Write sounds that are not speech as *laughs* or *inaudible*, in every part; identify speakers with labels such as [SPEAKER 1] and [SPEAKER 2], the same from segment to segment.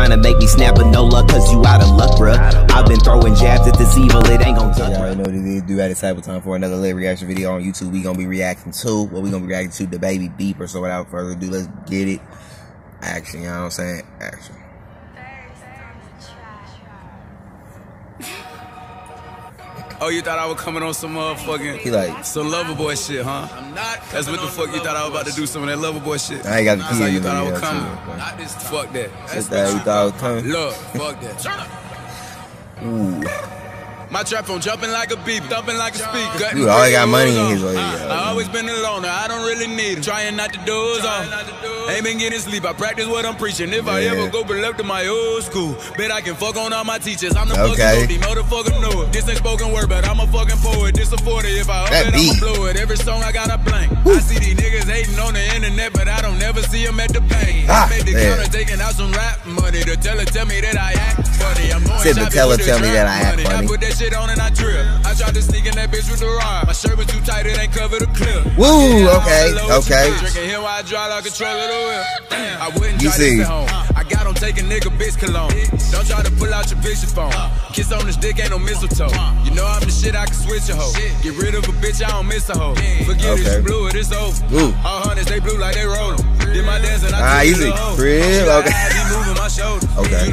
[SPEAKER 1] Trying to make me snap, but no luck, cause you out of luck, bruh. I've been throwing jabs at this evil, it ain't gon' touch,
[SPEAKER 2] Y'all already know what it is. Durag Disciple time for another lit reaction video on YouTube. We gonna be reacting to what we gonna be reacting to DaBaby beeper. So without further ado, let's get it. Action, you know what I'm saying? Action.
[SPEAKER 3] Oh, you thought I was coming on some motherfucking
[SPEAKER 2] He like,
[SPEAKER 3] some lover boy shit, huh? I'm not. That's what the fuck you thought I was about to do some of that lover boy shit.
[SPEAKER 2] I ain't got the
[SPEAKER 3] That's
[SPEAKER 2] key
[SPEAKER 3] how you thought I was coming.
[SPEAKER 2] too,
[SPEAKER 3] Not this. Fuck that.
[SPEAKER 2] That's that you thought I was coming.
[SPEAKER 3] Look, fuck that.
[SPEAKER 2] Ooh.
[SPEAKER 3] My trap phone jumping like a beep, thumping like a speaker.
[SPEAKER 2] Dude, always got money in his way,
[SPEAKER 3] I, always been a loner, I don't really need him. Trying not to doze off. Ain't been getting sleep, I practice what I'm preaching. If I ever go back to my old school, bet I can fuck on all my teachers. I'm the
[SPEAKER 2] Okay.
[SPEAKER 3] fucking OD, motherfucker know it. This ain't spoken word, but I'm a fucking poet. This a 40, if I up
[SPEAKER 2] That
[SPEAKER 3] it, I'ma blow it. Every song I got a blank. I see these niggas hating on the internet, but I don't never see them at the bank.
[SPEAKER 2] Ah,
[SPEAKER 3] I made the
[SPEAKER 2] man.
[SPEAKER 3] counter taking out some rap money. The teller tell me that I act funny. I'm going
[SPEAKER 2] Said the teller tell me that I act
[SPEAKER 3] money.
[SPEAKER 2] funny.
[SPEAKER 3] I put that shit on and I drip. I tried to sneak in that bitch with the rod. My shirt was too tight, it ain't cover the clip.
[SPEAKER 2] Woo, okay, okay.
[SPEAKER 3] Drinking here while I drive like control of the wheel. Damn, I wouldn't
[SPEAKER 2] You
[SPEAKER 3] try
[SPEAKER 2] see.
[SPEAKER 3] home. I got on take a nigga bitch cologne. Don't try to pull out your picture phone. Kiss on this dick ain't no mistletoe. You know I'm the shit, I can switch a hoe. Get rid of a bitch, I don't miss a hoe. Forget
[SPEAKER 2] Okay.
[SPEAKER 3] it, you blew it, it's over.
[SPEAKER 2] Ooh.
[SPEAKER 3] All hundreds, they blue like they rollin'. Did my dance and I
[SPEAKER 2] Ah, easy.
[SPEAKER 3] to hoe.
[SPEAKER 2] Crib,
[SPEAKER 3] She got
[SPEAKER 2] okay.
[SPEAKER 3] eyes, he moving my shoulders.
[SPEAKER 2] Okay.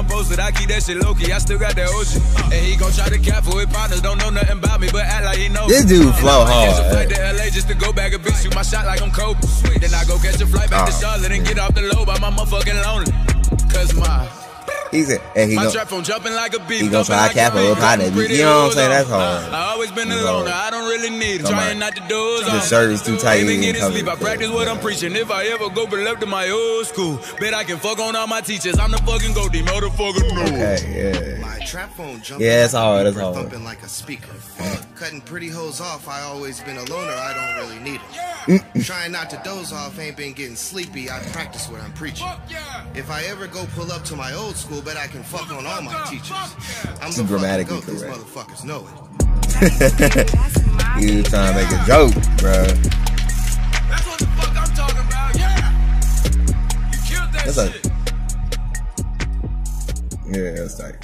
[SPEAKER 3] I'm posted. I keep that shit low key. I still got that OG. And he gon' try to cap for his partners. Don't know nothing about me, but act like he knows.
[SPEAKER 2] This dude flow
[SPEAKER 3] I might catch a
[SPEAKER 2] hard.
[SPEAKER 3] flight to LA just to go back a bitch. Shoot my shot like I'm Kobe. Then I go catch a flight back to
[SPEAKER 2] Oh,
[SPEAKER 3] Charlotte and get off the low by my motherfucking lonely. Cause my
[SPEAKER 2] He said, and he
[SPEAKER 3] my
[SPEAKER 2] go,
[SPEAKER 3] trap phone jumping like a beat.
[SPEAKER 2] he gonna try
[SPEAKER 3] like
[SPEAKER 2] cap
[SPEAKER 3] a
[SPEAKER 2] a little
[SPEAKER 3] beat,
[SPEAKER 2] hot
[SPEAKER 3] cutting
[SPEAKER 2] that beat.
[SPEAKER 3] pretty
[SPEAKER 2] You know what I'm saying? That's hard.
[SPEAKER 3] I always been a
[SPEAKER 2] He's
[SPEAKER 3] loner.
[SPEAKER 2] hard.
[SPEAKER 3] I don't really need it.
[SPEAKER 2] Come
[SPEAKER 3] Trying
[SPEAKER 2] on.
[SPEAKER 3] not to doze
[SPEAKER 2] The
[SPEAKER 3] off.
[SPEAKER 2] shirt is too tight,
[SPEAKER 3] Ain't
[SPEAKER 2] he
[SPEAKER 3] been
[SPEAKER 2] ain't
[SPEAKER 3] getting
[SPEAKER 2] covered
[SPEAKER 3] sleep. I practice what I'm preaching. If I ever go back to my old school, bet I can fuck on all my teachers. I'm the fucking goatee, motherfucker. No.
[SPEAKER 2] okay, yeah.
[SPEAKER 4] My trap phone jumping
[SPEAKER 2] Yeah, it's
[SPEAKER 4] like a
[SPEAKER 2] hard, it's hard.
[SPEAKER 4] thumping like a speaker. Cutting pretty hoes off, I always been a loner, I don't really need
[SPEAKER 2] Mm.
[SPEAKER 4] Them. Trying not to doze off, ain't been getting sleepy, I practice what I'm preaching. Yeah. If I ever go pull up to my old school, bet I can fuck on all my teachers. I'm
[SPEAKER 2] Too
[SPEAKER 4] the
[SPEAKER 2] grammatically
[SPEAKER 4] fucking goat, these
[SPEAKER 2] correct.
[SPEAKER 4] motherfuckers know it. *laughs*
[SPEAKER 2] you trying to make a joke, bro.
[SPEAKER 3] That's what the fuck I'm talking about. Yeah. You killed that
[SPEAKER 2] That's a-
[SPEAKER 3] shit.
[SPEAKER 2] Yeah, that's tight.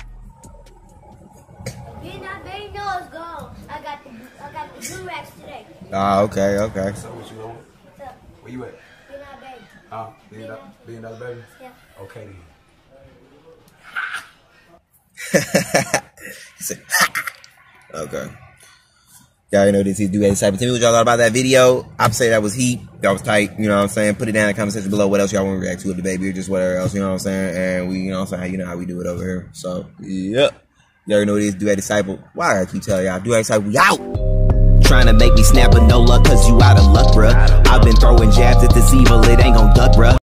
[SPEAKER 5] Being that baby nose gone. I got the I got the blue racks today.
[SPEAKER 2] Ah, okay, okay.
[SPEAKER 6] So what you want?
[SPEAKER 5] What's up?
[SPEAKER 6] Where you at?
[SPEAKER 5] Being that baby.
[SPEAKER 6] Huh? Billion dollar, billion dollar baby?
[SPEAKER 5] Yeah.
[SPEAKER 6] Okay then.
[SPEAKER 2] he *laughs* said, okay. Y'all know this is Durag Disciple. Tell me what y'all thought about that video. I'd say that was heat. That was tight. You know what I'm saying? Put it down in the comment section below. What else y'all want to react to with DaBaby or just whatever else. You know what I'm saying? And we, you know what I'm saying? You know how we do it over here. So, yep. Y'all know this. Durag Disciple. Why I gotta keep telling y'all? Durag Disciple. We out.
[SPEAKER 1] Trying to make me snap, but no luck, cause you out of luck, bruh. I've been throwing jabs at this evil, it ain't gon' duck, bruh.